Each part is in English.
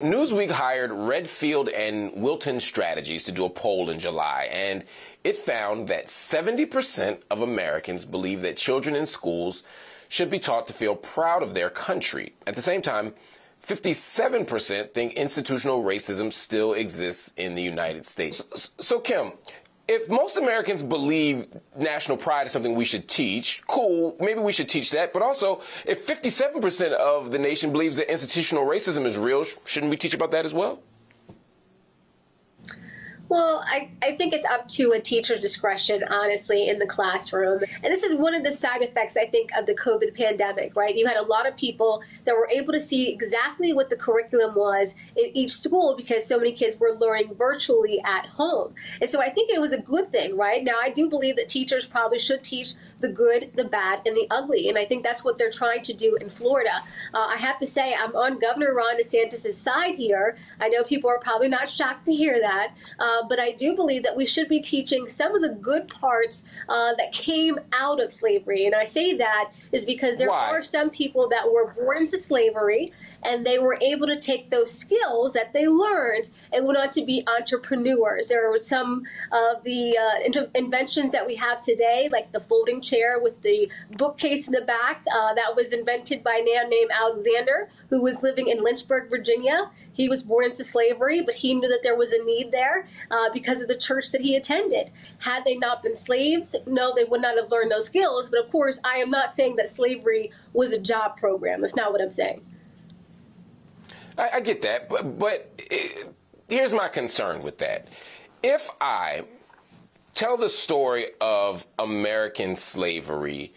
Newsweek hired Redfield and Wilton Strategies to do a poll in July, and it found that 70% of Americans believe that children in schools should be taught to feel proud of their country. At the same time, 57% think institutional racism still exists in the United States. So, Kim, if most Americans believe national pride is something we should teach, cool, maybe we should teach that. But also, if 57% of the nation believes that institutional racism is real, shouldn't we teach about that as well? Well, I, I think it's up to a teacher's discretion, honestly, in the classroom. And this is one of the side effects, I think, of the COVID pandemic, right? You had a lot of people that were able to see exactly what the curriculum was in each school because so many kids were learning virtually at home. And so I think it was a good thing, right? Now, I do believe that teachers probably should teach the good, the bad, and the ugly. And I think that's what they're trying to do in Florida. Uh, I have to say, I'm on Governor Ron DeSantis' side here. I know people are probably not shocked to hear that, uh, but I do believe that we should be teaching some of the good parts uh, that came out of slavery. And I say that is because there Why? are some people that were born into slavery and they were able to take those skills that they learned and went on to be entrepreneurs. There were some of the uh, inventions that we have today, like the folding chair with the bookcase in the back, uh, that was invented by a man named Alexander, who was living in Lynchburg, Virginia. He was born into slavery, but he knew that there was a need there uh, because of the church that he attended. Had they not been slaves, no, they would not have learned those skills. But of course, I am not saying that slavery was a job program. That's not what I'm saying. I, I get that, but, but it, here's my concern with that. If I tell the story of American slavery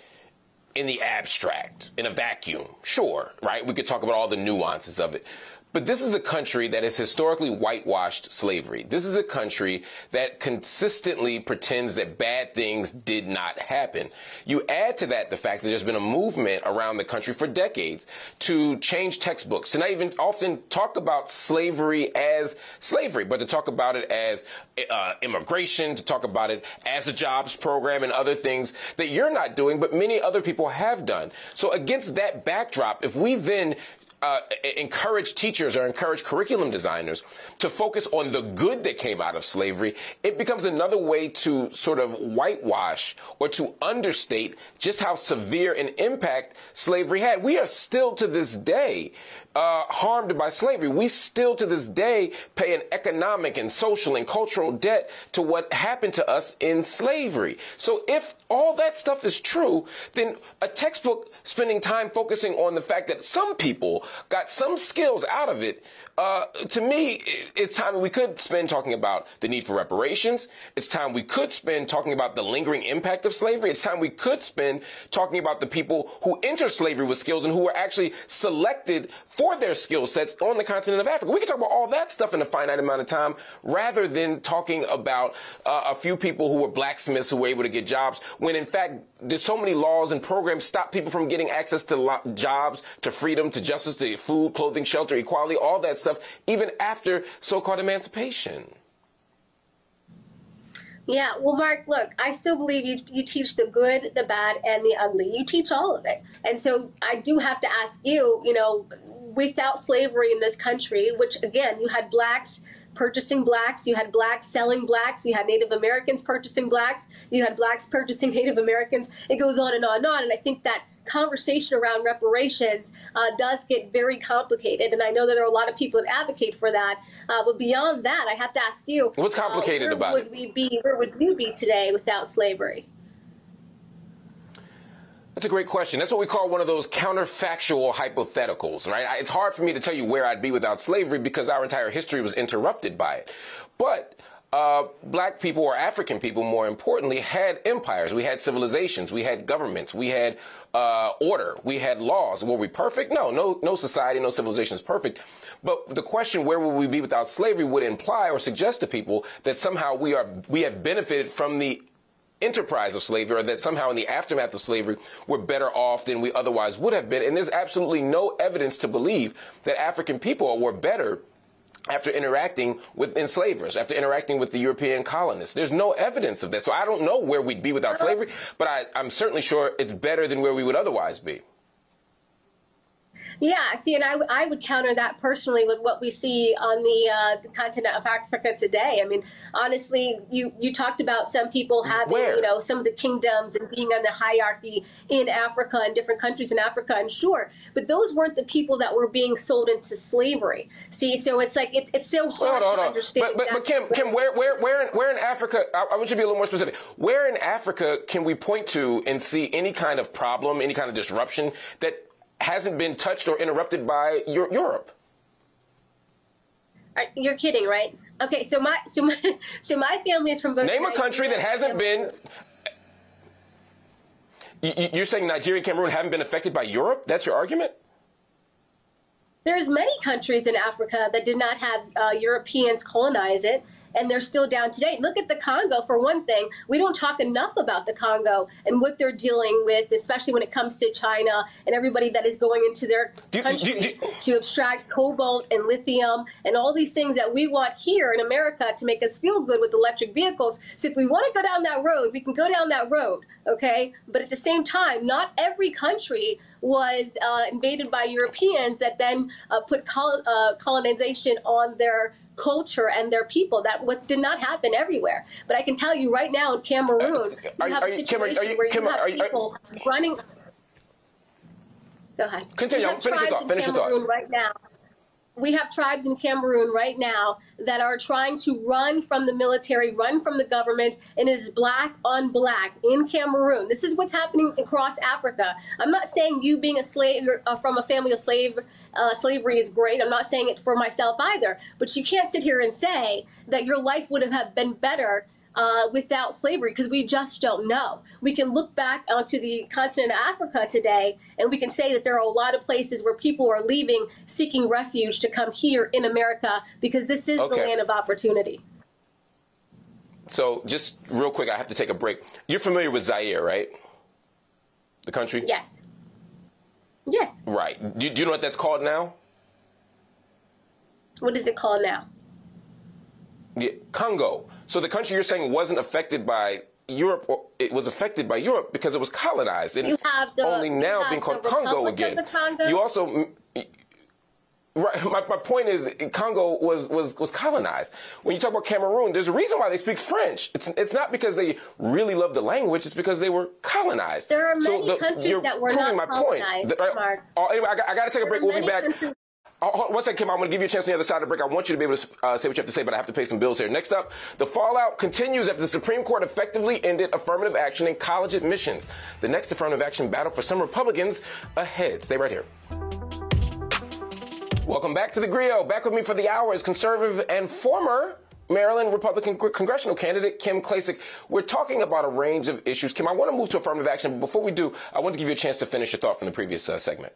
in the abstract, in a vacuum, sure, right? We could talk about all the nuances of it. But this is a country that has historically whitewashed slavery. This is a country that consistently pretends that bad things did not happen. You add to that the fact that there's been a movement around the country for decades to change textbooks, to not even often talk about slavery as slavery, but to talk about it as uh, immigration, to talk about it as a jobs program and other things that you're not doing, but many other people have done. So against that backdrop, if we then uh, encourage teachers or encourage curriculum designers to focus on the good that came out of slavery, it becomes another way to sort of whitewash or to understate just how severe an impact slavery had. We are still to this day uh, harmed by slavery. We still to this day pay an economic and social and cultural debt to what happened to us in slavery. So if all that stuff is true, then a textbook spending time focusing on the fact that some people got some skills out of it, uh, to me, it's time we could spend talking about the need for reparations. It's time we could spend talking about the lingering impact of slavery. It's time we could spend talking about the people who entered slavery with skills and who were actually selected for their skill sets on the continent of Africa. We can talk about all that stuff in a finite amount of time rather than talking about uh, a few people who were blacksmiths who were able to get jobs when in fact there's so many laws and programs stop people from getting access to lo- jobs, to freedom, to justice, to food, clothing, shelter, equality, all that stuff, even after so-called emancipation. Yeah, well, Marc, look, I still believe you, you teach the good, the bad, and the ugly. You teach all of it. And so I do have to ask you, you know, without slavery in this country, which again, you had blacks purchasing blacks, you had blacks selling blacks, you had Native Americans purchasing blacks, you had blacks purchasing Native Americans. It goes on and on and on. And I think that conversation around reparations uh, does get very complicated. And I know that there are a lot of people that advocate for that. Uh, but beyond that, I have to ask you what's complicated uh, about would it? We be, where would you be today without slavery? That's a great question. That's what we call one of those counterfactual hypotheticals, right? It's hard for me to tell you where I'd be without slavery because our entire history was interrupted by it. But uh, black people or African people, more importantly, had empires. We had civilizations. We had governments. We had uh, order. We had laws. Were we perfect? No, no, no society, no civilization is perfect. But the question, where would we be without slavery, would imply or suggest to people that somehow we are we have benefited from the enterprise of slavery or that somehow in the aftermath of slavery we're better off than we otherwise would have been. And there's absolutely no evidence to believe that African people were better after interacting with enslavers, after interacting with the European colonists. There's no evidence of that. So I don't know where we'd be without slavery, but I, I'm certainly sure it's better than where we would otherwise be. Yeah, see, and I, I would counter that personally with what we see on the, uh, the continent of Africa today. I mean, honestly, you, you talked about some people having, Where? you know, some of the kingdoms and being on the hierarchy in Africa and different countries in Africa, and sure, but those weren't the people that were being sold into slavery. See, so it's like it's it's so hard Hold on, hold to on. understand. But, but, but Kim, Kim, where, where, where, in, where in Africa? I, I want you to be a little more specific. Where in Africa can we point to and see any kind of problem, any kind of disruption that hasn't been touched or interrupted by Eu- Europe? You're kidding, right? Okay, so my so my so my family is from both. Name a country that hasn't been. You- you- You're saying Nigeria and Cameroon haven't been affected by Europe? That's your argument? There's many countries in Africa that did not have uh, Europeans colonize it, and they're still down today. Look at the Congo for one thing. We don't talk enough about the Congo and what they're dealing with, especially when it comes to China and everybody that is going into their Do country do do- to abstract cobalt and lithium and all these things that we want here in America to make us feel good with electric vehicles. So if we want to go down that road, we can go down that road, okay? But at the same time, not every country was uh, invaded by Europeans that then uh, put col- uh, colonization on their culture and their people. That what did not happen everywhere. But I can tell you right now in Cameroon, uh, Are- you have a you- Kim, are you- situation are you- where you have are you- people running. Go ahead. Continue. Finish tribes thought. Finish your thought. Right now we have tribes in Cameroon right now that are trying to run from the military, run from the government, and it is black on black in Cameroon. This is what's happening across Africa. I'm not saying you being a slave uh, from a family of slave uh, slavery is great. I'm not saying it for myself either. But you can't sit here and say that your life would have been better uh, without slavery because we just don't know. We can look back onto the continent of Africa today and we can say that there are a lot of places where people are leaving, seeking refuge to come here in America because this is the land of opportunity. So, just real quick, I have to take a break. You're familiar with Zaire, right? The country? Yes. Yes. Right. Do, do you know what that's called now? What is it called now? Yeah, Congo. So the country you're saying wasn't affected by Europe, or it was affected by Europe because it was colonized, and You have the- only now being called Congo again. Congo. You also. Right. My, my point is, Congo was, was, was colonized. When you talk about Cameroon, there's a reason why they speak French. It's, it's not because they really love the language, it's because they were colonized. There are many countries you're that were not my point. colonized, The- uh, oh, anyway, I got, I got to take a break. We'll be back. Hold- one second, Kim. I'm going to give you a chance on the other side of the break. I want you to be able to uh, say what you have to say, but I have to pay some bills here. Next up, the fallout continues after the Supreme Court effectively ended affirmative action in college admissions. The next affirmative action battle for some Republicans ahead. Stay right here. Welcome back to the Grio. Back with me for the hour is conservative and former Maryland Republican congressional candidate Kim Klacik. We're talking about a range of issues. Kim, I want to move to affirmative action, but before we do, I want to give you a chance to finish your thought from the previous uh, segment.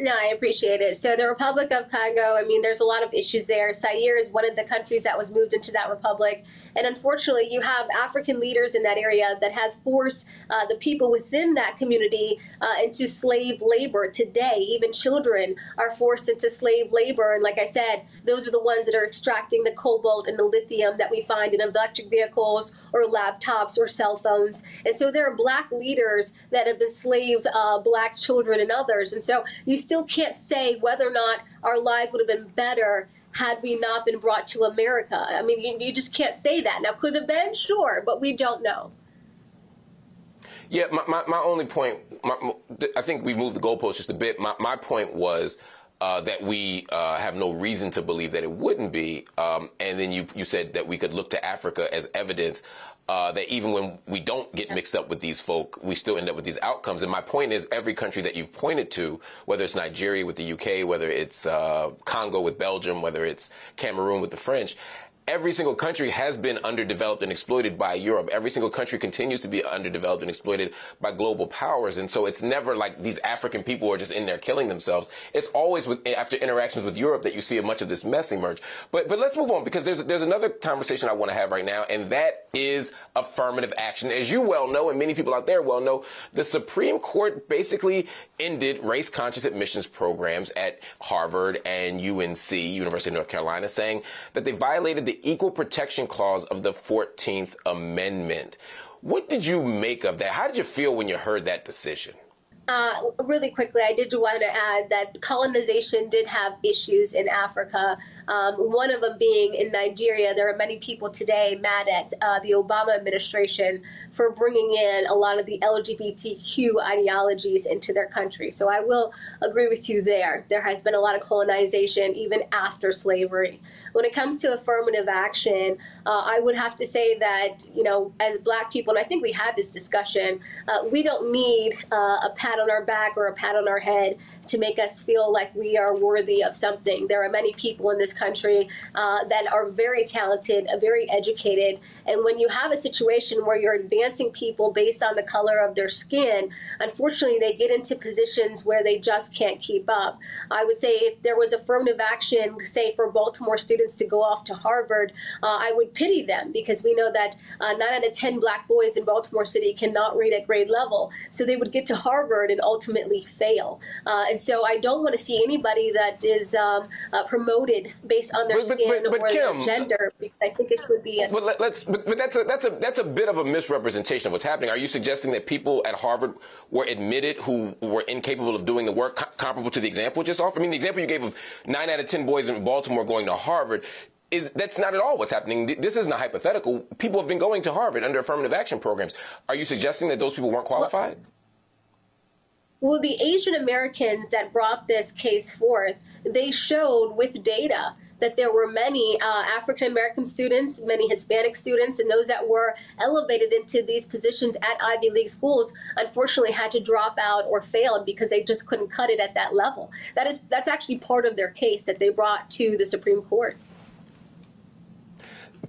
No, I appreciate it. So the Republic of Congo, I mean, there's a lot of issues there. Zaire is one of the countries that was moved into that republic, and unfortunately, you have African leaders in that area that has forced uh, the people within that community uh, into slave labor. Today, even children are forced into slave labor, and like I said, those are the ones that are extracting the cobalt and the lithium that we find in electric vehicles or laptops or cell phones. And so there are black leaders that have enslaved uh, black children and others, and so you still can't say whether or not our lives would have been better had we not been brought to America. I mean, you, you just can't say that. Now, could have been, sure, but we don't know. Yeah, my, my, my only point, my, I think we've moved the goalpost just a bit. My, my point was uh, that we uh, have no reason to believe that it wouldn't be. Um, and then you, you said that we could look to Africa as evidence uh, that even when we don't get mixed up with these folk, we still end up with these outcomes. And my point is every country that you've pointed to, whether it's Nigeria with the UK, whether it's uh, Congo with Belgium, whether it's Cameroon with the French, every single country has been underdeveloped and exploited by Europe. Every single country continues to be underdeveloped and exploited by global powers. And so it's never like these African people are just in there killing themselves. It's always with, after interactions with Europe that you see much of this mess emerge. But, but let's move on because there's, there's another conversation I want to have right now, and that is affirmative action. As you well know, and many people out there well know, the Supreme Court basically ended race conscious admissions programs at Harvard and UNC, University of North Carolina, saying that they violated the Equal Protection Clause of the 14th Amendment. What did you make of that? How did you feel when you heard that decision? Uh, really quickly, I did want to add that colonization did have issues in Africa. Um, one of them being in Nigeria, there are many people today mad at uh, the Obama administration for bringing in a lot of the LGBTQ ideologies into their country. So I will agree with you there. There has been a lot of colonization even after slavery. When it comes to affirmative action, uh, I would have to say that, you know, as black people, and I think we had this discussion, uh, we don't need uh, a pat on our back or a pat on our head to make us feel like we are worthy of something. There are many people in this country uh, that are very talented, uh, very educated, and when you have a situation where you're advancing people based on the color of their skin, unfortunately, they get into positions where they just can't keep up. I would say if there was affirmative action, say for Baltimore students to go off to Harvard, uh, I would pity them because we know that uh, nine out of 10 black boys in Baltimore City cannot read at grade level. So they would get to Harvard and ultimately fail. Uh, and so I don't want to see anybody that is um, uh, promoted based on their but, skin but, but, or Kim, their gender because I think it should be. A- but let, us but, but that's a that's a that's a bit of a misrepresentation of what's happening. Are you suggesting that people at Harvard were admitted who were incapable of doing the work co- comparable to the example just offered? I mean, the example you gave of nine out of ten boys in Baltimore going to Harvard is that's not at all what's happening. This isn't a hypothetical. People have been going to Harvard under affirmative action programs. Are you suggesting that those people weren't qualified? Well, well, the Asian Americans that brought this case forth, they showed with data that there were many uh, African American students, many Hispanic students, and those that were elevated into these positions at Ivy League schools unfortunately had to drop out or failed because they just couldn't cut it at that level. That is that's actually part of their case that they brought to the Supreme Court.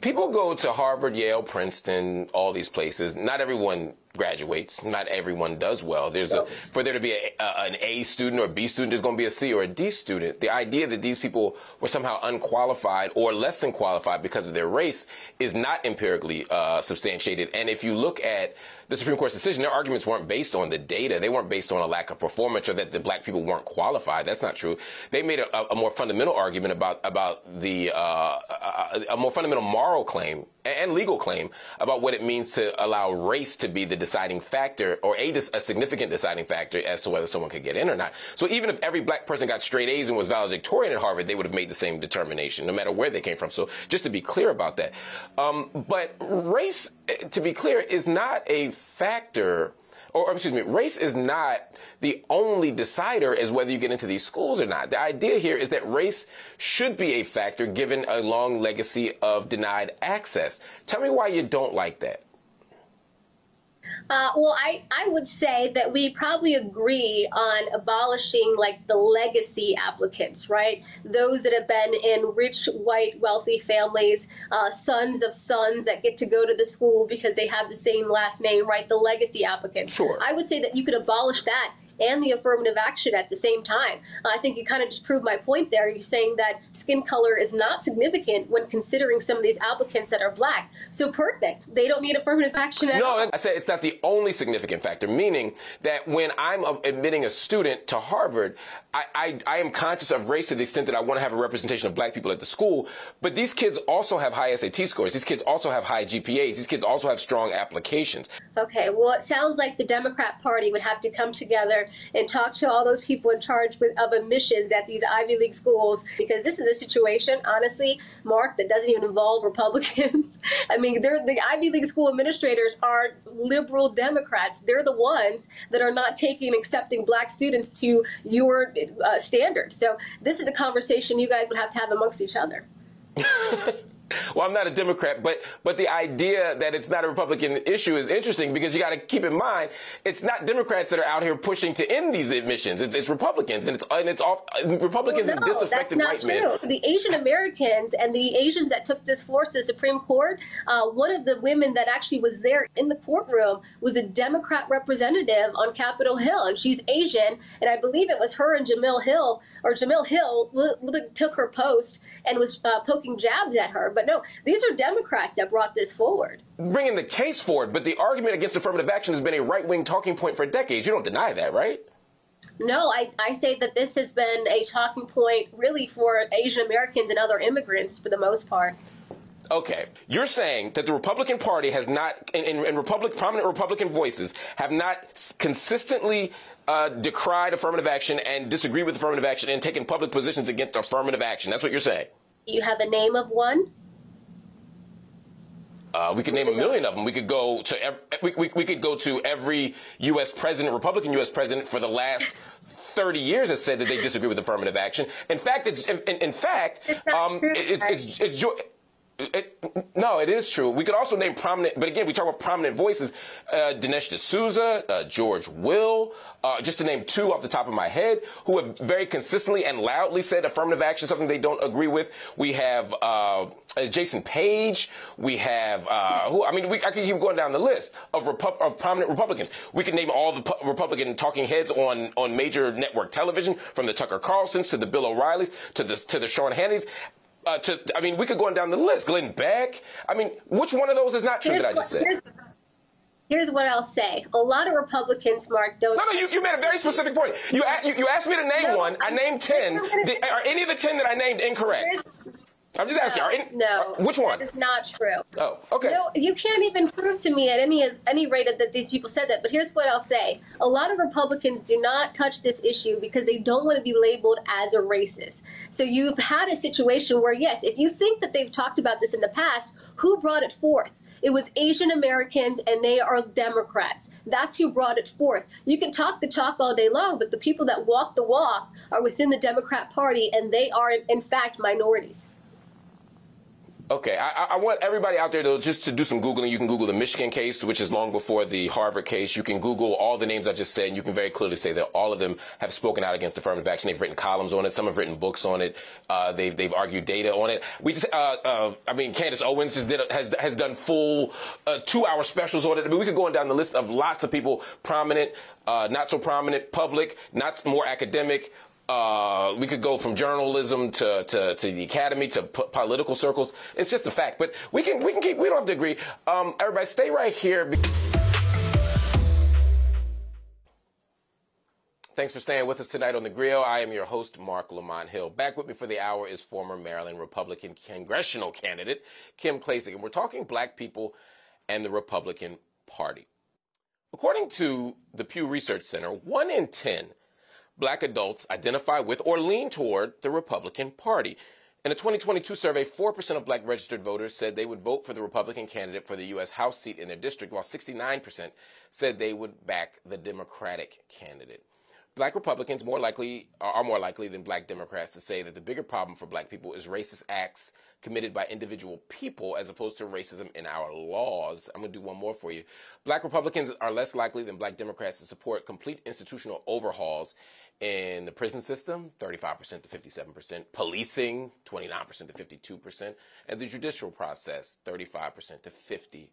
People go to Harvard, Yale, Princeton, all these places. Not everyone graduates. Not everyone does well. There's a, for there to be a, a, an A student or a B student, there's going to be a C or a D student. The idea that these people were somehow unqualified or less than qualified because of their race is not empirically uh, substantiated. And if you look at the Supreme Court's decision, their arguments weren't based on the data. They weren't based on a lack of performance or that the black people weren't qualified. That's not true. They made a, a more fundamental argument about about the uh, a, a more fundamental moral claim and legal claim about what it means to allow race to be the deciding factor or a, a, significant deciding factor as to whether someone could get in or not. So even if every black person got straight A's and was valedictorian at Harvard, they would have made the same determination, no matter where they came from. So just to be clear about that. Um, but race, to be clear, is not a factor or excuse me, race is not the only decider as whether you get into these schools or not. The idea here is that race should be a factor given a long legacy of denied access. Tell me why you don't like that. Uh, well, I, I would say that we probably agree on abolishing like the legacy applicants, right? Those that have been in rich, white, wealthy families, uh, sons of sons that get to go to the school because they have the same last name, right? The legacy applicants. Sure. I would say that you could abolish that and the affirmative action at the same time. Uh, I think you kind of just proved my point there. You're saying that skin color is not significant when considering some of these applicants that are black. So perfect. They don't need affirmative action at no, all. No, I said it's not the only significant factor, meaning that when I'm admitting a student to Harvard, I, I, I am conscious of race to the extent that I want to have a representation of black people at the school. But these kids also have high SAT scores. These kids also have high GPAs. These kids also have strong applications. Okay, well, it sounds like the Democrat Party would have to come together and talk to all those people in charge with, of admissions at these Ivy League schools because this is a situation, honestly, Marc, that doesn't even involve Republicans. I mean, the Ivy League school administrators are liberal Democrats. They're the ones that are not taking and accepting black students to your uh, standards. So this is a conversation you guys would have to have amongst each other. well, I'm not a Democrat, but but the idea that it's not a Republican issue is interesting because you got to keep in mind it's not Democrats that are out here pushing to end these admissions. It's, it's Republicans, and it's and it's all Republicans well, no, and disaffected white men. True. The Asian Americans and the Asians that took this force to the Supreme Court, uh, one of the women that actually was there in the courtroom was a Democrat representative on Capitol Hill, and she's Asian, and I believe it was her and Jemele Hill or Jemele Hill took her post and was uh, poking jabs at her. But no, these are Democrats that brought this forward. Bringing the case forward, but the argument against affirmative action has been a right wing talking point for decades. You don't deny that, right? No, I, I say that this has been a talking point really for Asian Americans and other immigrants for the most part. Okay, you're saying that the Republican Party has not, and, and, and Republic, prominent Republican voices have not consistently uh, decried affirmative action and disagreed with affirmative action and taken public positions against affirmative action. That's what you're saying. You have a name of one? Uh, we could name a million of them. We could go to every, we, we, we, could go to every U.S. president, Republican U.S. president for the last 30 years has said that they disagree with affirmative action. In fact, it's in, in fact, um, it's, it's, it's, it's it, no, it is true. We could also name prominent, but again, we talk about prominent voices. Uh, Dinesh D'Souza, uh, George Will, uh, just to name two off the top of my head, who have very consistently and loudly said affirmative action something they don't agree with. We have uh, Jason Page. We have uh, who? I mean, we, I can keep going down the list of, Repu- of prominent Republicans. We can name all the pu- Republican talking heads on on major network television, from the Tucker Carlsons to the Bill O'Reillys to the to the Sean Hannitys uh, to, I mean, we could go on down the list. Glenn Beck. I mean, which one of those is not true here's that I just what, said? Here's, here's, what I'll say. A lot of Republicans, Marc, don't. No, no, you, you made a very specific point. You, you, you asked me to name no, one. I named 10. are any of the 10 that I named incorrect? I'm just asking. No, in, no which one? It's not true. Oh, okay. No, you can't even prove to me at any any rate that these people said that. But here's what I'll say: a lot of Republicans do not touch this issue because they don't want to be labeled as a racist. So you've had a situation where, yes, if you think that they've talked about this in the past, who brought it forth? It was Asian Americans and they are Democrats. That's who brought it forth. You can talk the talk all day long, but the people that walk the walk are within the Democrat Party and they are, in fact, minorities. Okay, I, I, want everybody out there though just to do some googling. You can Google the Michigan case, which is long before the Harvard case. You can Google all the names I just said, and you can very clearly say that all of them have spoken out against affirmative action. They've written columns on it. Some have written books on it. Uh, they've they've argued data on it. We just, uh, uh, I mean, Candace Owens has, did, has has done full uh, two-hour specials on it. I mean, we could go on down the list of lots of people, prominent, uh, not so prominent, public, not more academic, uh, we could go from journalism to, to, to the academy to p- political circles. It's just a fact. But we can we can keep. We don't have to agree. Um, everybody, stay right here. Thanks for staying with us tonight on the Grio. I am your host, Marc Lamont Hill. Back with me for the hour is former Maryland Republican congressional candidate Kim Klacik, and we're talking black people and the Republican Party. According to the Pew Research Center, one in ten black adults identify with or lean toward the Republican Party. In a 2022 survey, 4% of black registered voters said they would vote for the Republican candidate for the U.S. House seat in their district, while 69% said they would back the Democratic candidate. Black Republicans more likely are more likely than black Democrats to say that the bigger problem for black people is racist acts committed by individual people as opposed to racism in our laws. I'm going to do one more for you. Black Republicans are less likely than black Democrats to support complete institutional overhauls in the prison system, 35% to 57%, policing, 29% to 52%, and the judicial process, 35% to 50%.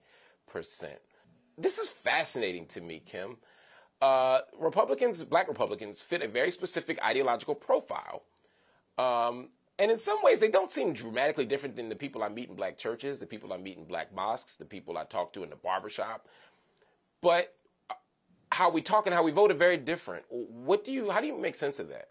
This is fascinating to me, Kim. Uh, Republicans, black Republicans, fit a very specific ideological profile. Um, and in some ways, they don't seem dramatically different than the people I meet in black churches, the people I meet in black mosques, the people I talk to in the barbershop. But how we talk and how we vote are very different. What do you? How do you make sense of that?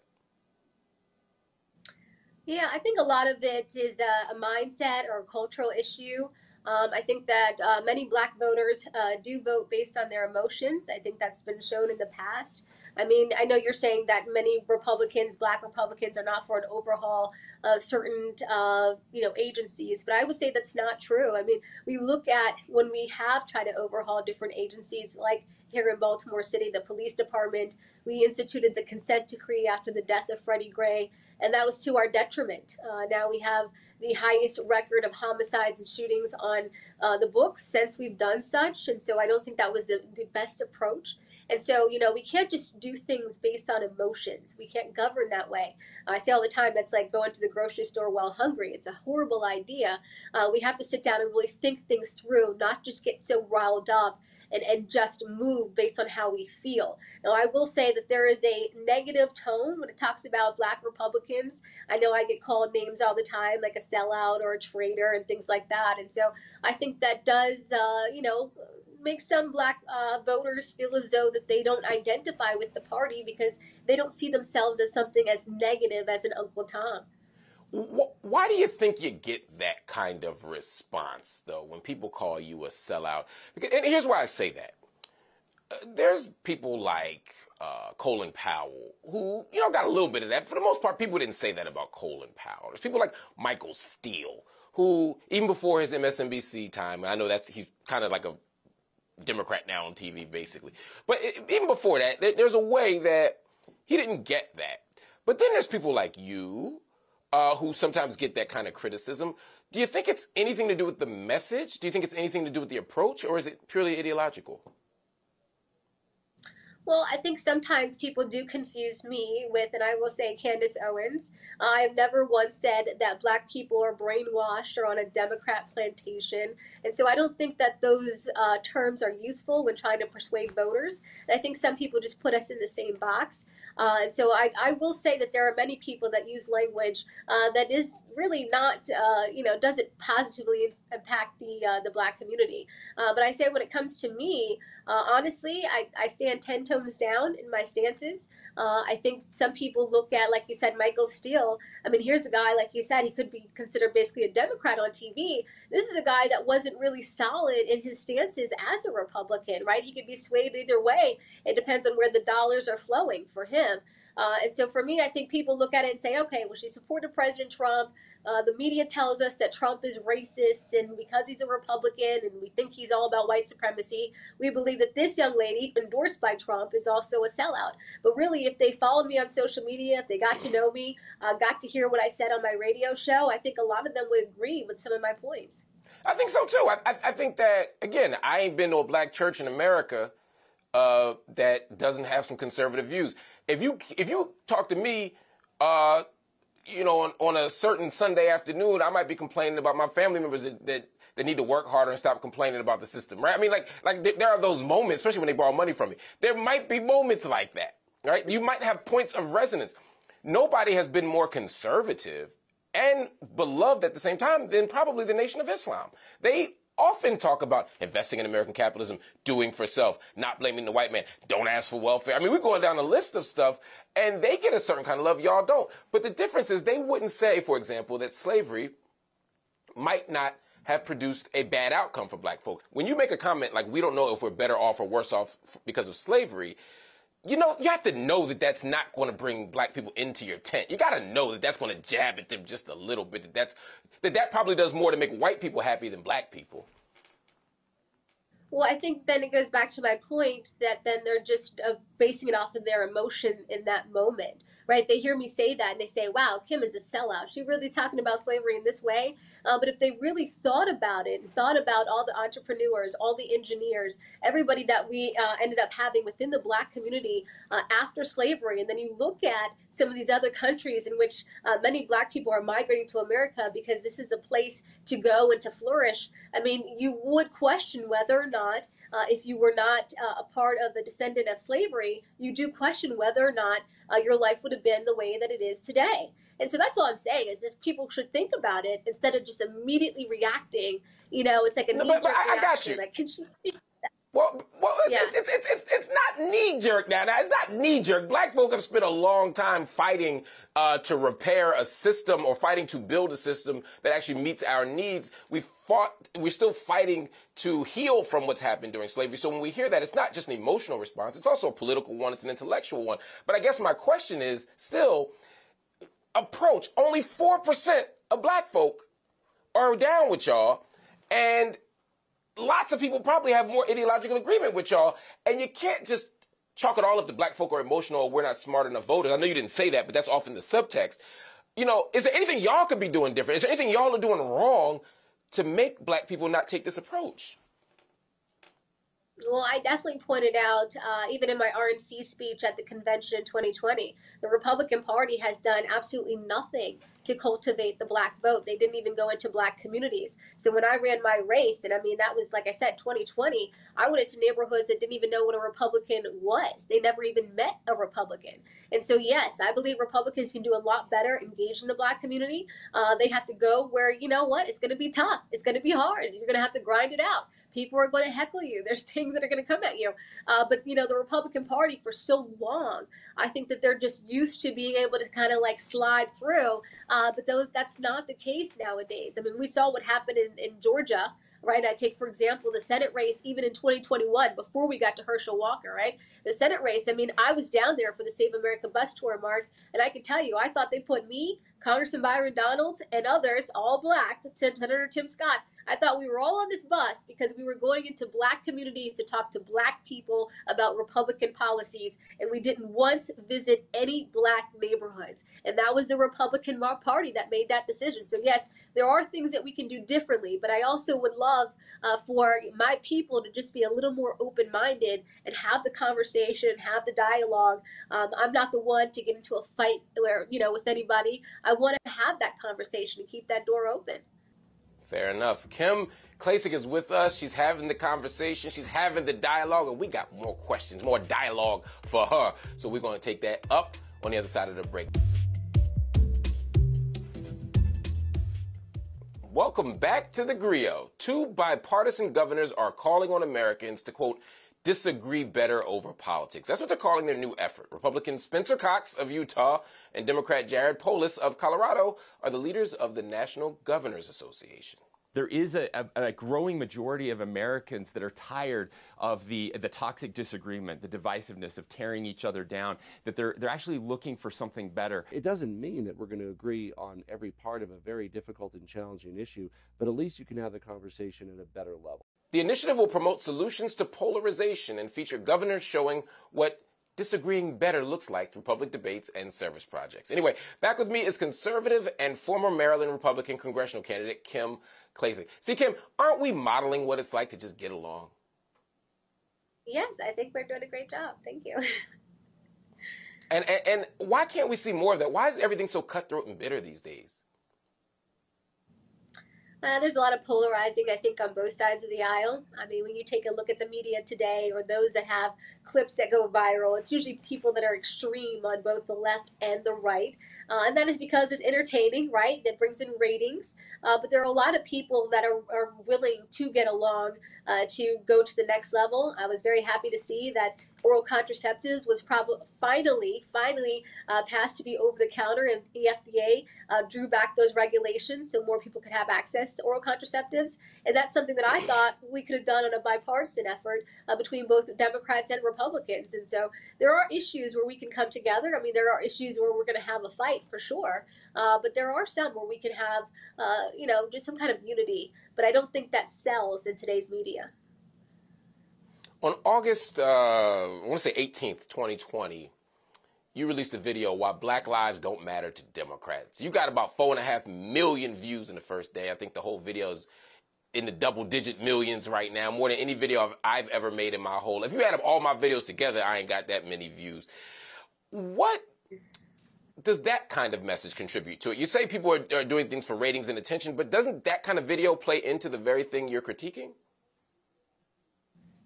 Yeah, I think a lot of it is a, a mindset or a cultural issue. Um, I think that uh, many black voters uh, do vote based on their emotions. I think that's been shown in the past. I mean, I know you're saying that many Republicans, black Republicans, are not for an overhaul of certain, uh, you know, agencies, but I would say that's not true. I mean, we look at when we have tried to overhaul different agencies, like here in Baltimore City, the police department. We instituted the consent decree after the death of Freddie Gray, and that was to our detriment. Uh, now we have the highest record of homicides and shootings on uh, the books since we've done such, and so I don't think that was the, the best approach. And so, you know, we can't just do things based on emotions. We can't govern that way. I say all the time that's like going to the grocery store while hungry. It's a horrible idea. Uh, we have to sit down and really think things through, not just get so riled up and, and just move based on how we feel. Now, I will say that there is a negative tone when it talks about black Republicans. I know I get called names all the time, like a sellout or a traitor and things like that. And so I think that does, uh, you know, make some black uh, voters feel as though that they don't identify with the party because they don't see themselves as something as negative as an Uncle Tom. Why do you think you get that kind of response, though, when people call you a sellout? And here's why I say that. Uh, there's people like uh, Colin Powell who, you know, got a little bit of that. For the most part, people didn't say that about Colin Powell. There's people like Michael Steele who, even before his MSNBC time, and I know that's he's kind of like a Democrat now on TV, basically. But even before that, there's a way that he didn't get that. But then there's people like you uh, who sometimes get that kind of criticism. Do you think it's anything to do with the message? Do you think it's anything to do with the approach, or is it purely ideological? Well, I think sometimes people do confuse me with, and I will say Candace Owens. I've never once said that black people are brainwashed or on a Democrat plantation. And so I don't think that those uh, terms are useful when trying to persuade voters. And I think some people just put us in the same box. Uh, and so I, I will say that there are many people that use language uh, that is really not, uh, you know, doesn't positively impact the uh, the black community. Uh, but I say when it comes to me, uh, honestly, I, I stand 10 tones down in my stances. Uh, I think some people look at, like you said, Michael Steele. I mean, here's a guy, like you said, he could be considered basically a Democrat on TV. This is a guy that wasn't really solid in his stances as a Republican, right? He could be swayed either way. It depends on where the dollars are flowing for him. Uh, and so for me, I think people look at it and say, okay, well, she supported President Trump. Uh, the media tells us that Trump is racist, and because he's a Republican and we think he's all about white supremacy, we believe that this young lady, endorsed by Trump, is also a sellout. But really, if they followed me on social media, if they got to know me, uh, got to hear what I said on my radio show, I think a lot of them would agree with some of my points. I think so too. I, I, I think that, again, I ain't been to a black church in America uh, that doesn't have some conservative views. If you if you talk to me, uh, you know, on, on a certain Sunday afternoon, I might be complaining about my family members that, that, need to work harder and stop complaining about the system, right? I mean, like, like there are those moments, especially when they borrow money from me. There might be moments like that, right? You might have points of resonance. Nobody has been more conservative and beloved at the same time than probably the Nation of Islam. They often talk about investing in American capitalism, doing for self, not blaming the white man, don't ask for welfare. I mean, we're going down a list of stuff and they get a certain kind of love, y'all don't. But the difference is they wouldn't say, for example, that slavery might not have produced a bad outcome for black folk. When you make a comment like, we don't know if we're better off or worse off because of slavery, you know, you have to know that that's not going to bring black people into your tent. You got to know that that's going to jab at them just a little bit. That that's that that probably does more to make white people happy than black people. Well, I think then it goes back to my point that then they're just uh, basing it off of their emotion in that moment right? They hear me say that and they say, wow, Kim is a sellout. She really talking about slavery in this way. Uh, but if they really thought about it thought about all the entrepreneurs, all the engineers, everybody that we uh, ended up having within the black community uh, after slavery, and then you look at some of these other countries in which uh, many black people are migrating to America because this is a place to go and to flourish, I mean, you would question whether or not uh, if you were not uh, a part of a descendant of slavery, you do question whether or not uh, your life would have been the way that it is today. And so that's all I'm saying is this people should think about it instead of just immediately reacting. You know, it's like a knee jerk reaction. I got you. Like, can she well, well, yeah. it's, it's, it's, it's not knee jerk now. Now, it's not knee jerk. Black folk have spent a long time fighting uh, to repair a system or fighting to build a system that actually meets our needs. We fought, we're still fighting to heal from what's happened during slavery. So when we hear that, it's not just an emotional response. It's also a political one. It's an intellectual one. But I guess my question is still approach. Only 4% of black folk are down with y'all. And lots of people probably have more ideological agreement with y'all, and you can't just chalk it all up to black folk are emotional or we're not smart enough voters. I know you didn't say that, but that's often the subtext. You know, is there anything y'all could be doing different? Is there anything y'all are doing wrong to make black people not take this approach? Well, I definitely pointed out, uh, even in my RNC speech at the convention in 2020, the Republican Party has done absolutely nothing to cultivate the black vote. They didn't even go into black communities. So when I ran my race, and I mean, that was, like I said, 2020, I went into neighborhoods that didn't even know what a Republican was. They never even met a Republican. And so, yes, I believe Republicans can do a lot better engaged in the black community. Uh, they have to go where, you know what, it's going to be tough. It's going to be hard. You're going to have to grind it out people are going to heckle you. There's things that are going to come at you. Uh, but you know, the Republican Party for so long, I think that they're just used to being able to kind of like slide through. Uh, but those that's not the case nowadays. I mean, we saw what happened in, in Georgia right? I take, for example, the Senate race even in 2021, before we got to Herschel Walker, right? The Senate race, I mean, I was down there for the Save America bus tour, Marc, and I can tell you, I thought they put me, Congressman Byron Donalds, and others, all black, Senator Tim Scott, I thought we were all on this bus because we were going into black communities to talk to black people about Republican policies, and we didn't once visit any black neighborhoods. And that was the Republican Party that made that decision. So, yes, there are things that we can do differently, but I also would love uh, for my people to just be a little more open minded and have the conversation, have the dialogue. Um, I'm not the one to get into a fight where, you know, with anybody. I want to have that conversation and keep that door open. Fair enough. Kim Klacik is with us. She's having the conversation. She's having the dialogue, and we got more questions, more dialogue for her. So we're going to take that up on the other side of the break. Welcome back to the Grio. Two bipartisan governors are calling on Americans to quote disagree better over politics. That's what they're calling their new effort. Republican Spencer Cox of Utah and Democrat Jared Polis of Colorado are the leaders of the National Governors Association there is a, a, a, growing majority of Americans that are tired of the the toxic disagreement, the divisiveness of tearing each other down. That they're they're actually looking for something better. It doesn't mean that we're going to agree on every part of a very difficult and challenging issue, but at least you can have the conversation at a better level. The initiative will promote solutions to polarization and feature governors showing what disagreeing better looks like through public debates and service projects. Anyway, back with me is conservative and former Maryland Republican congressional candidate Kim Klacik. See, Kim, aren't we modeling what it's like to just get along? Yes, I think we're doing a great job. Thank you. and, and, and why can't we see more of that? Why is everything so cutthroat and bitter these days? Uh, there's a lot of polarizing, I think, on both sides of the aisle. I mean, when you take a look at the media today or those that have clips that go viral, it's usually people that are extreme on both the left and the right. Uh, and that is because it's entertaining, right? That brings in ratings. Uh, but there are a lot of people that are, are willing to get along uh, to go to the next level. I was very happy to see that oral contraceptives was probably finally, finally uh, passed to be over the counter, and the FDA uh, drew back those regulations so more people could have access to oral contraceptives. And that's something that I thought we could have done on a bipartisan effort uh, between both Democrats and Republicans. And so there are issues where we can come together. I mean, there are issues where we're going to have a fight for sure, uh, but there are some where we can have, uh, you know, just some kind of unity. But I don't think that sells in today's media. On August, uh, I want to say 18th, 2020, you released a video why Black Lives Don't Matter to Democrats. You got about four and a half million views in the first day. I think the whole video is in the double digit millions right now, more than any video I've, I've ever made in my whole. If you add up all my videos together, I ain't got that many views. What does that kind of message contribute to it? You say people are, are doing things for ratings and attention, but doesn't that kind of video play into the very thing you're critiquing?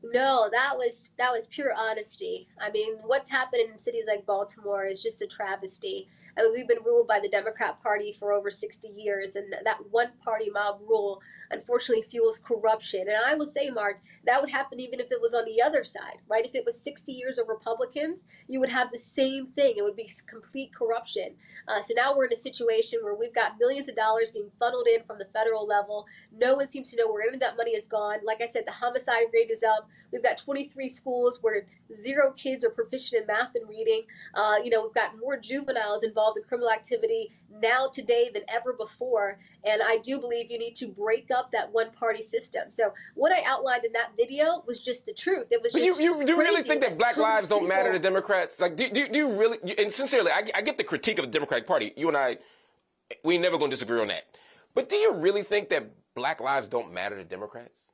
No, that was that was pure honesty. I mean, what's happened in cities like Baltimore is just a travesty. I mean, we've been ruled by the Democrat Party for over 60 years, and that one party mob rule unfortunately fuels corruption. And I will say, Marc, that would happen even if it was on the other side, right? If it was 60 years of Republicans, you would have the same thing. It would be complete corruption. Uh, so now we're in a situation where we've got millions of dollars being funneled in from the federal level. No one seems to know where any of that money has gone. Like I said, the homicide rate is up. We've got 23 schools where zero kids are proficient in math and reading. Uh, you know, we've got more juveniles involved in criminal activity now today than ever before. And I do believe you need to break up that one party system. So what I outlined in that video was just the truth. It was but just you, you do really think that black lives don't people. matter to Democrats? Like, do, do, do you really? And sincerely, I, I get the critique of the Democratic Party. You and I, we never going to disagree on that. But do you really think that black lives don't matter to Democrats?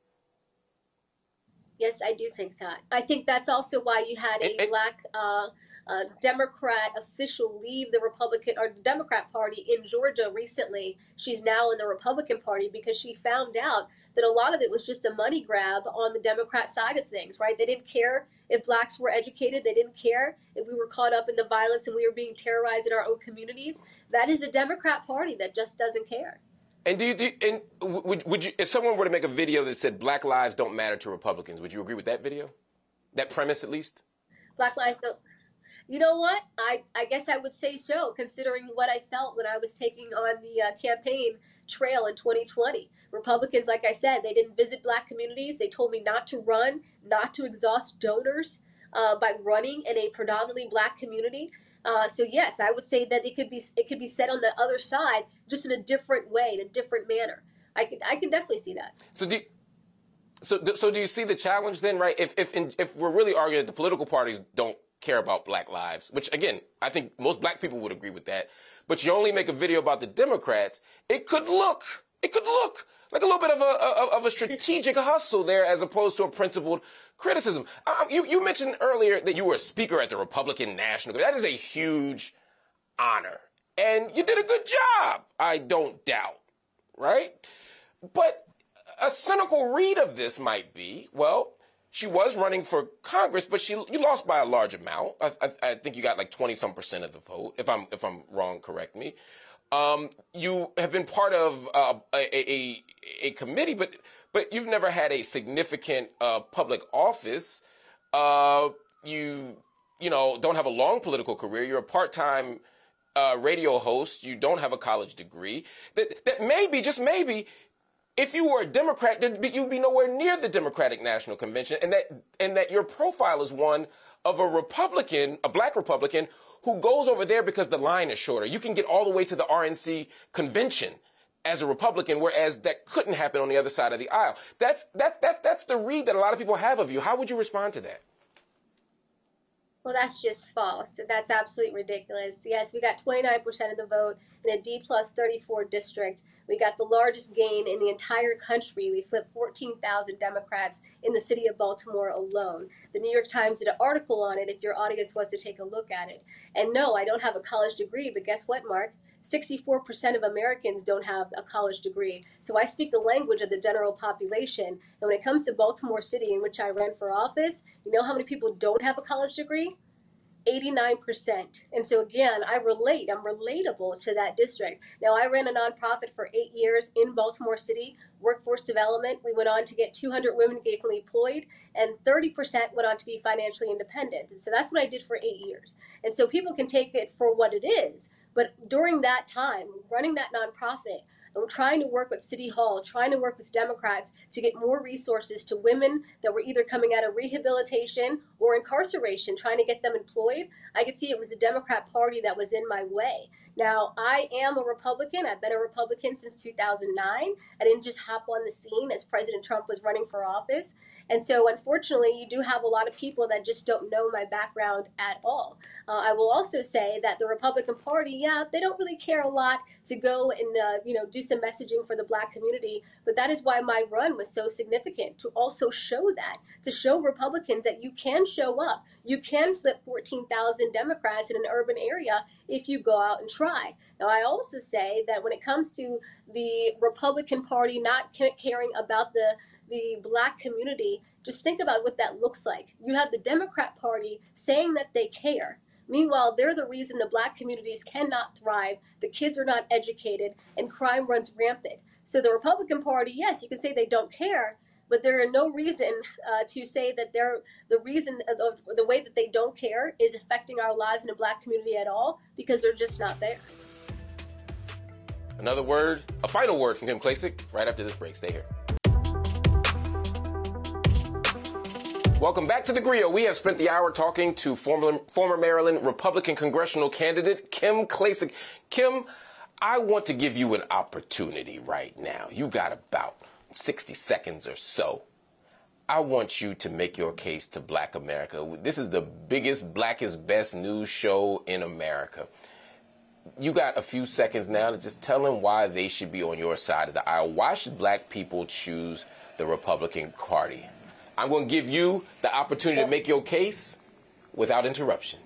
Yes, I do think that. I think that's also why you had a black uh, uh, Democrat official leave the Republican or Democrat Party in Georgia recently. She's now in the Republican Party because she found out that a lot of it was just a money grab on the Democrat side of things, right? They didn't care if blacks were educated, they didn't care if we were caught up in the violence and we were being terrorized in our own communities. That is a Democrat Party that just doesn't care. And do you, do you, and would, would you, if someone were to make a video that said black lives don't matter to Republicans, would you agree with that video? That premise, at least? Black lives don't You know what? I, I guess I would say so, considering what I felt when I was taking on the uh, campaign trail in 2020. Republicans, like I said, they didn't visit black communities. They told me not to run, not to exhaust donors uh, by running in a predominantly black community. Uh, so yes, I would say that it could be it could be said on the other side, just in a different way, in a different manner. I can I can definitely see that. So do. So, so do you see the challenge then, right? If if if we're really arguing that the political parties don't care about black lives, which again, I think most black people would agree with that, but you only make a video about the Democrats, it could look, it could look like a little bit of a, of a strategic hustle there as opposed to a principled criticism. Um, you, you mentioned earlier that you were a speaker at the Republican National. That is a huge honor. And you did a good job, I don't doubt, right? But a cynical read of this might be, well, she was running for Congress, but she you lost by a large amount. I, I, I think you got like twenty some percent of the vote. If I'm if I'm wrong, correct me. Um, you have been part of uh, a, a, a committee, but but you've never had a significant uh, public office. Uh, you you know don't have a long political career. You're a part time uh, radio host. You don't have a college degree. That that maybe just maybe if you were a Democrat, you'd be nowhere near the Democratic National Convention, and that and that your profile is one of a Republican, a black Republican, who goes over there because the line is shorter. You can get all the way to the RNC convention as a Republican, whereas that couldn't happen on the other side of the aisle. That's that that that's the read that a lot of people have of you. How would you respond to that? Well, that's just false. That's absolutely ridiculous. Yes, we got 29% of the vote in a D plus 34 district. We got the largest gain in the entire country. We flipped 14,000 Democrats in the city of Baltimore alone. The New York Times did an article on it if your audience was to take a look at it. And no, I don't have a college degree, but guess what, Marc? 64% of Americans don't have a college degree. So I speak the language of the general population. And when it comes to Baltimore City, in which I ran for office, you know how many people don't have a college degree? 89%. And so again, I relate, I'm relatable to that district. Now, I ran a nonprofit for eight years in Baltimore City, workforce development. We went on to get 200 women gainfully employed, and 30% went on to be financially independent. And so that's what I did for eight years. And so people can take it for what it is. But during that time, running that nonprofit, I'm trying to work with City Hall, trying to work with Democrats to get more resources to women that were either coming out of rehabilitation or incarceration, trying to get them employed. I could see it was the Democrat Party that was in my way. Now, I am a Republican. I've been a Republican since 2009. I didn't just hop on the scene as President Trump was running for office. And so, unfortunately, you do have a lot of people that just don't know my background at all. Uh, I will also say that the Republican Party, yeah, they don't really care a lot to go and uh, you know do some messaging for the Black community, but that is why my run was so significant to also show that to show Republicans that you can show up, you can flip 14,000 Democrats in an urban area if you go out and try. Now, I also say that when it comes to the Republican Party not caring about the the black community, just think about what that looks like. You have the Democrat Party saying that they care. Meanwhile, they're the reason the black communities cannot thrive, the kids are not educated, and crime runs rampant. So the Republican Party, yes, you can say they don't care, but there are no reason uh, to say that they're the reason of the way that they don't care is affecting our lives in the black community at all because they're just not there. Another word, a final word from Kim Klacik right after this break. Stay here. Welcome back to the Grio. We have spent the hour talking to former, former Maryland Republican congressional candidate Kim Klacik. Kim, I want to give you an opportunity right now. You got about 60 seconds or so. I want you to make your case to Black America. This is the biggest, blackest, best news show in America. You got a few seconds now to just tell them why they should be on your side of the aisle. Why should black people choose the Republican Party? I'm going to give you the opportunity to make your case without interruption.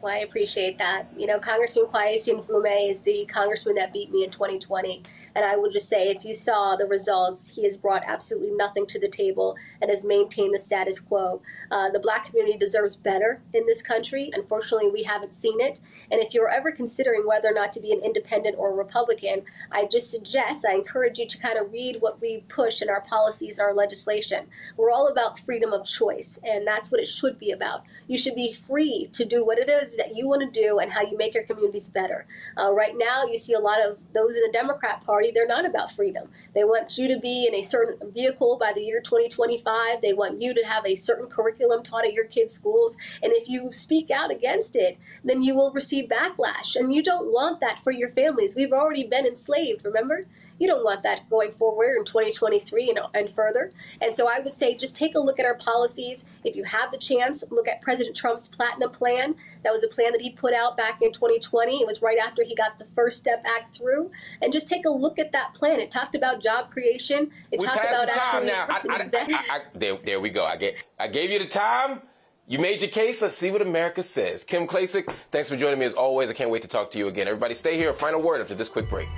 Well, I appreciate that. You know, Congressman Kweisi Mfume is the congressman that beat me in 2020. And I would just say, if you saw the results, he has brought absolutely nothing to the table and has maintained the status quo. Uh, the black community deserves better in this country. Unfortunately, we haven't seen it. And if you're ever considering whether or not to be an independent or a Republican, I just suggest, I encourage you to kind of read what we push in our policies, our legislation. We're all about freedom of choice, and that's what it should be about. You should be free to do what it is that you want to do and how you make your communities better. Uh, right now, you see a lot of those in the Democrat Party, they're not about freedom. They want you to be in a certain vehicle by the year 2025. They want you to have a certain curriculum taught at your kids' schools. And if you speak out against it, then you will receive backlash. And you don't want that for your families. We've already been enslaved, remember? You don't want that going forward in 2023 and, and further. And so I would say just take a look at our policies. If you have the chance, look at President Trump's Platinum Plan. That was a plan that he put out back in 2020. It was right after he got the First Step Act through. And just take a look at that plan. It talked about job creation. It we talked about actually now. I, I, I, there, there we go. I, get, I gave you the time. You made your case. Let's see what America says. Kim Klacik, thanks for joining me as always. I can't wait to talk to you again. Everybody, stay here. Final word after this quick break.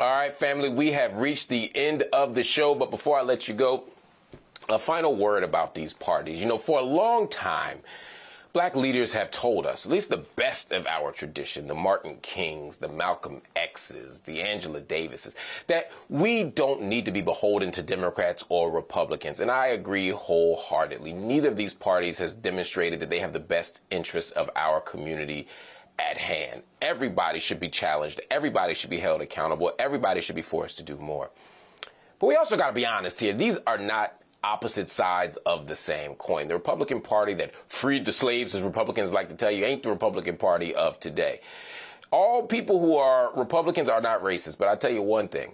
All right, family, we have reached the end of the show, but before I let you go, a final word about these parties. You know, for a long time, black leaders have told us, at least the best of our tradition, the Martin Kings, the Malcolm X's, the Angela Davises, that we don't need to be beholden to Democrats or Republicans. And I agree wholeheartedly. Neither of these parties has demonstrated that they have the best interests of our community at hand. Everybody should be challenged. Everybody should be held accountable. Everybody should be forced to do more. But we also got to be honest here. These are not opposite sides of the same coin. The Republican Party that freed the slaves, as Republicans like to tell you, ain't the Republican Party of today. All people who are Republicans are not racist, but I'll tell you one thing.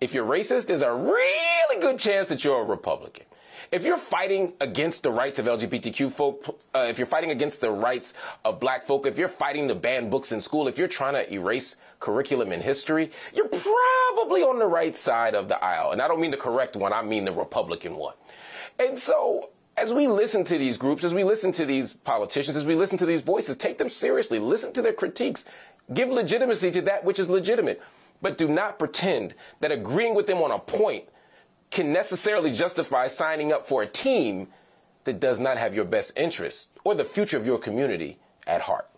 If you're racist, there's a really good chance that you're a Republican if you're fighting against the rights of LGBTQ folk, uh, if you're fighting against the rights of black folk, if you're fighting to ban books in school, if you're trying to erase curriculum in history, you're probably on the right side of the aisle. And I don't mean the correct one, I mean the Republican one. And so, as we listen to these groups, as we listen to these politicians, as we listen to these voices, take them seriously, listen to their critiques, give legitimacy to that which is legitimate. But do not pretend that agreeing with them on a point can necessarily justify signing up for a team that does not have your best interest or the future of your community at heart.